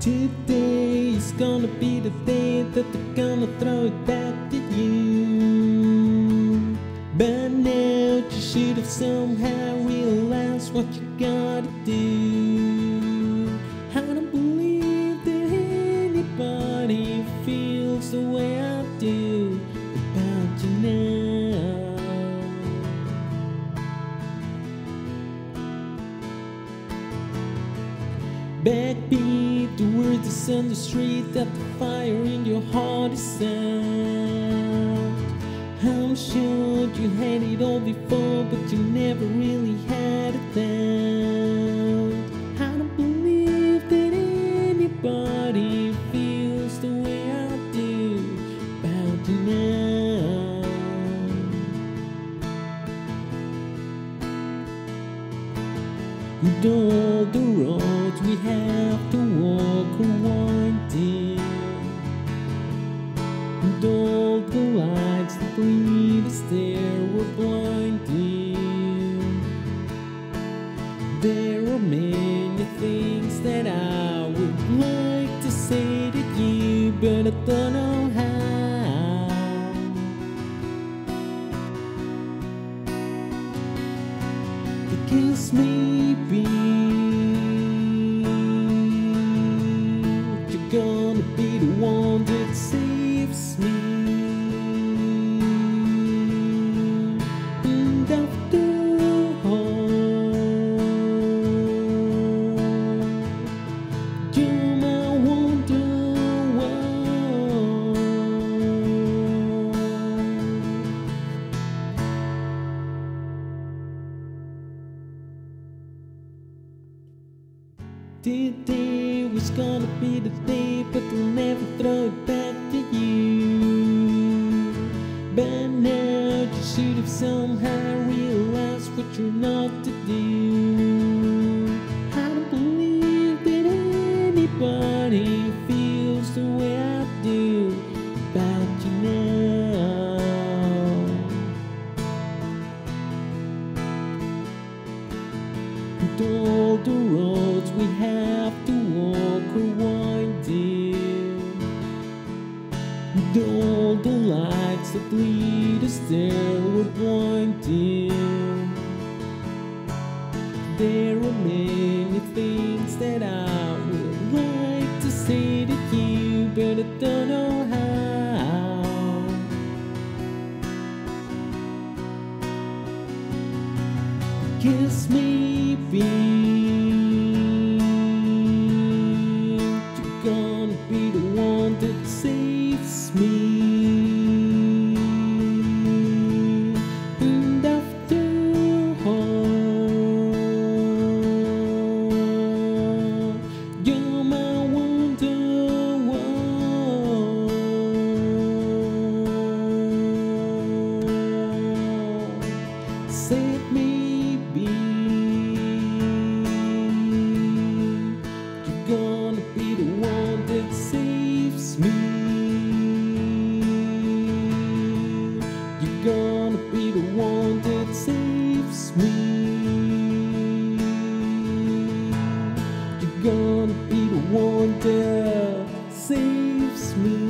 Today is gonna be the day that they're gonna throw it back to you. But now you should have somehow realized what you gotta do. I don't believe that anybody feels the way I do about you now. Backbeat, the word is on the street that the fire in your heart is out. I'm sure you had it all before, but you never really had it down. And all the roads we have to walk are winding. And all the lights that lead us there were blinding. There are many things that I would like to say to you But I don't know how me, maybe Today was gonna be the day, but they'll never throw it back to you. But now you should have somehow realized what you're not to do. And all the roads we have to walk are winding. And all the lights that lead us there were blinding There are many things that I Cause me, you're gonna be the one that saves me.